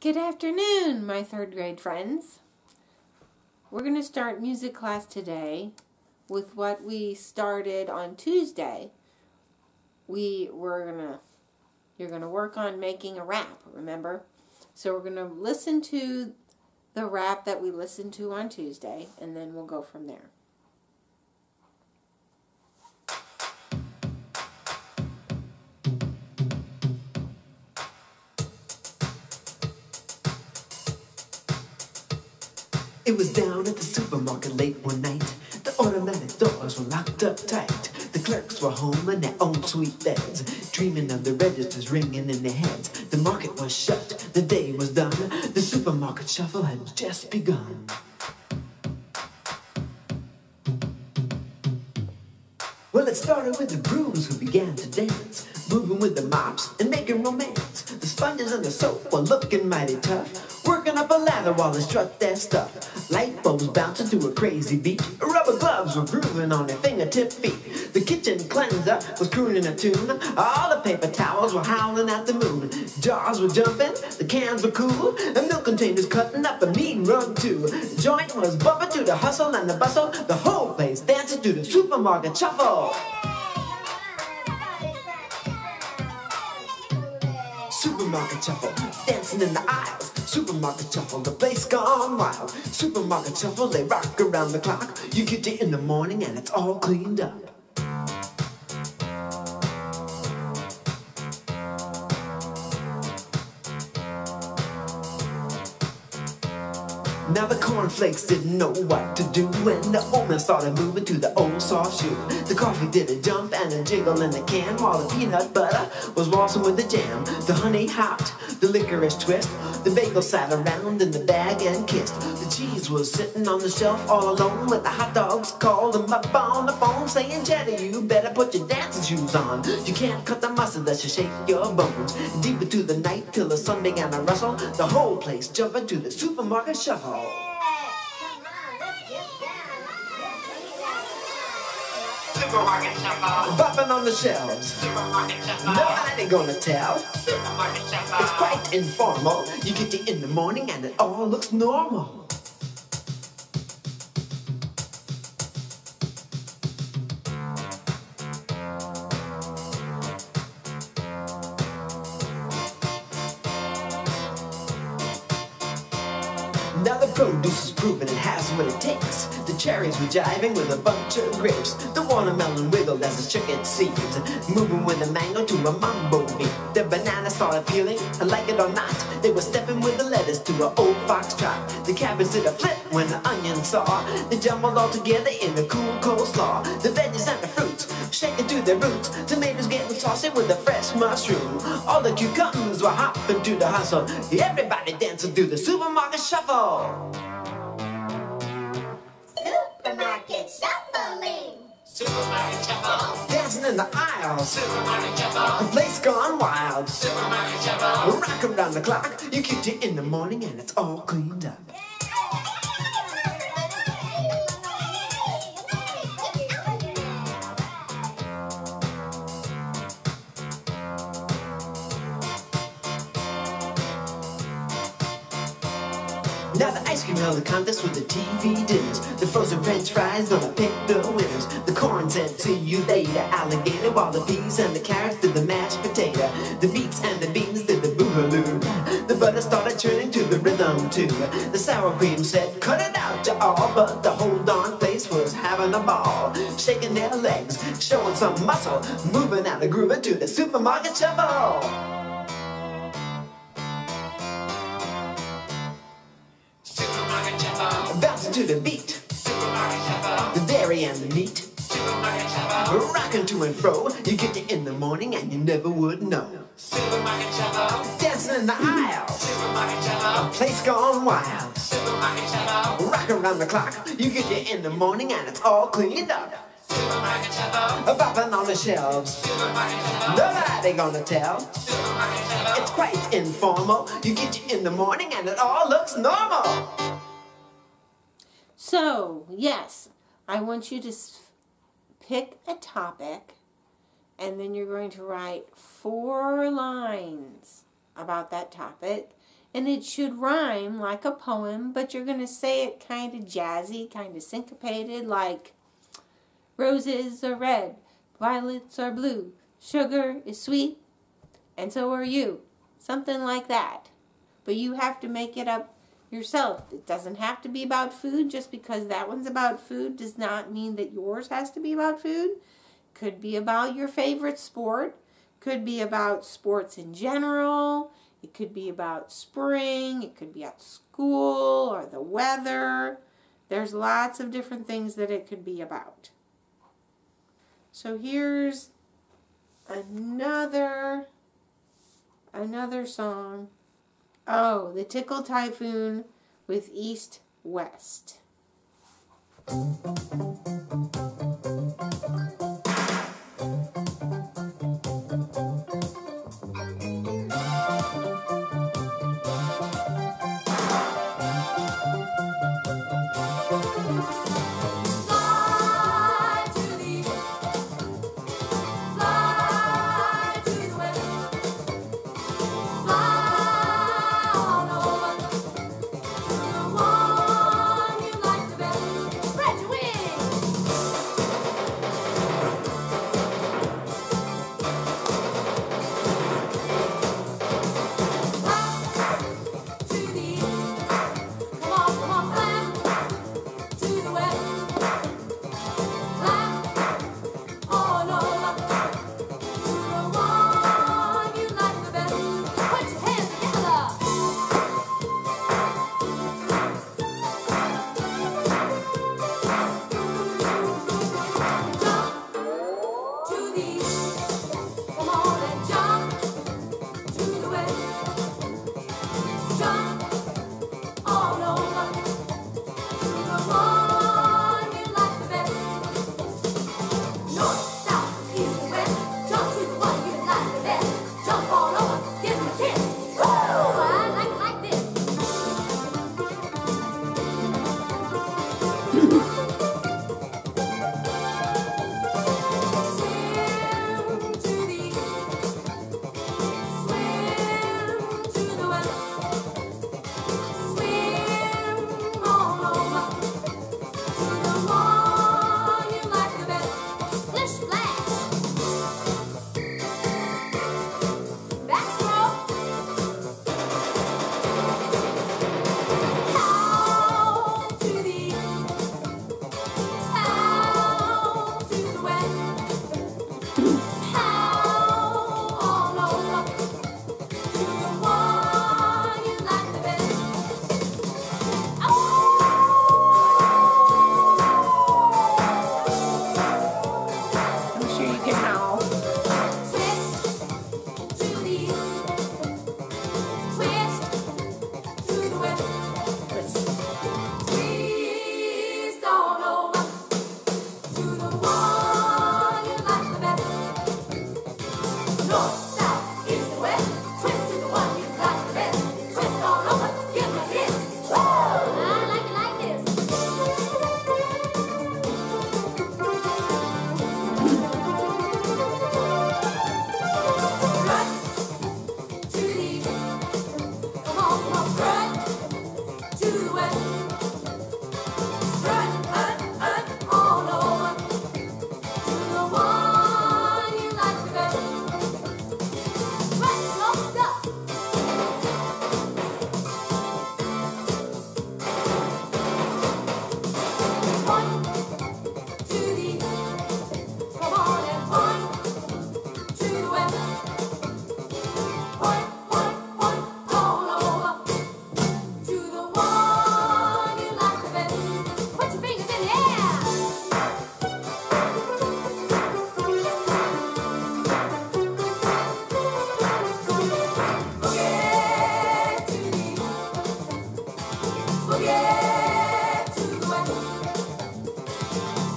Good afternoon, my third grade friends. We're going to start music class today with what we started on Tuesday. We were going to you're going to work on making a rap, remember? So we're going to listen to the rap that we listened to on Tuesday and then we'll go from there. It was down at the supermarket late one night. The automatic doors were locked up tight. The clerks were home in their own sweet beds, dreaming of the registers ringing in their heads. The market was shut, the day was done. The supermarket shuffle had just begun. Well, it started with the brooms who began to dance, moving with the mops and making romance. The sponges and the soap were looking mighty tough, up a lather while they strut their stuff. Light bulbs bouncing to a crazy beat. Rubber gloves were grooving on their fingertip feet. The kitchen cleanser was crooning a tune. All the paper towels were howling at the moon. Jars were jumping, the cans were cool, and milk containers cutting up a mean rug too. The joint was bumping to the hustle and the bustle. The whole place dancing to the supermarket shuffle. Supermarket shuffle, dancing in the aisles. Supermarket shuffle, the place gone wild. Supermarket shuffle, they rock around the clock. You get it in the morning and it's all cleaned up. Now the cornflakes didn't know what to do when the old man started moving to the old soft shoe. The coffee did a jump and a jiggle in the can while the peanut butter was waltzing with the jam. The honey hopped, the licorice twist. The bagel sat around in the bag and kissed. The cheese was sitting on the shelf all alone with the hot dogs called him up on the phone saying, Jetty, you better put your dancing shoes on. You can't cut the mustard that you shake your bones. Deep into the night till the sun began to rustle. The whole place jumping to the supermarket shuffle. Supermarket shuffle. Bopping on the shelves. Supermarket shuffle. Nobody gonna tell. Supermarket shuffle. It's quite informal. You get it in the morning and it all looks normal. Now the produce is proven it has what it takes. The cherries were jiving with a bunch of grapes. The watermelon wiggled as shook its seeds, moving with the mango to a mambo beat. The banana started peeling, and like it or not, they were stepping with the lettuce to an old foxtrot. The cabbage did a flip when the onion saw. They jumbled all together in a cool coleslaw. The veggies and the fruits shaking to their roots. Tomatoes getting saucy with a fresh mushroom. All the cucumbers were hopping to the hustle. Everybody dancing through the supermarket shuffle. Supermarket shuffling. Supermarket shuffle. Dancing in the aisles. Supermarket The shuffle. place gone wild. Supermarket shuffle. Rock around the clock. You get it in the morning and it's all cleaned up. Now the ice cream held a contest with the TV dinners. The frozen french fries gonna pick the winners. The corn said, see you later, alligator. While the peas and the carrots did the mashed potato. The beets and the beans did the boogaloo. The butter started turning to the rhythm too. The sour cream said, cut it out to all. But the whole darn place was having a ball. Shaking their legs, showing some muscle. Moving out of groove to the supermarket shuffle. To the beat, the dairy and the meat. Rocking to and fro, you get it in the morning and you never would know. Dancing in the aisle, a place gone wild. Rock around the clock, you get it in the morning and it's all cleaned up. Bopping on the shelves, nobody gonna tell. It's quite informal, you get it in the morning and it all looks normal. So, yes, I want you to pick a topic and then you're going to write four lines about that topic and it should rhyme like a poem, but you're going to say it kind of jazzy, kind of syncopated, like roses are red, violets are blue, sugar is sweet, and so are you. Something like that. But you have to make it up yourself. It doesn't have to be about food. Just because that one's about food does not mean that yours has to be about food. Could be about your favorite sport. Could be about sports in general. It could be about spring. It could be at school or the weather. There's lots of different things that it could be about. So here's another another song. Oh, the Tickle Typhoon with East West.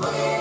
Boogie,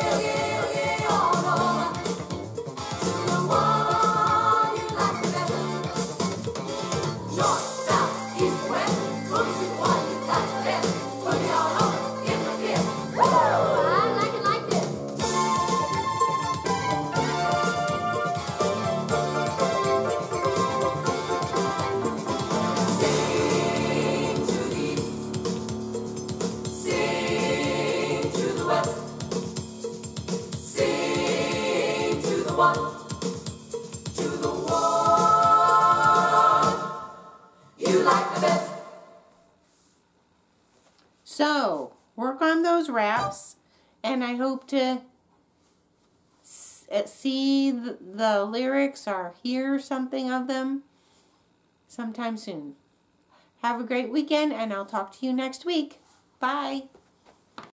So, work on those raps, and I hope to uh, see the, the lyrics or hear something of them sometime soon. Have a great weekend, and I'll talk to you next week. Bye.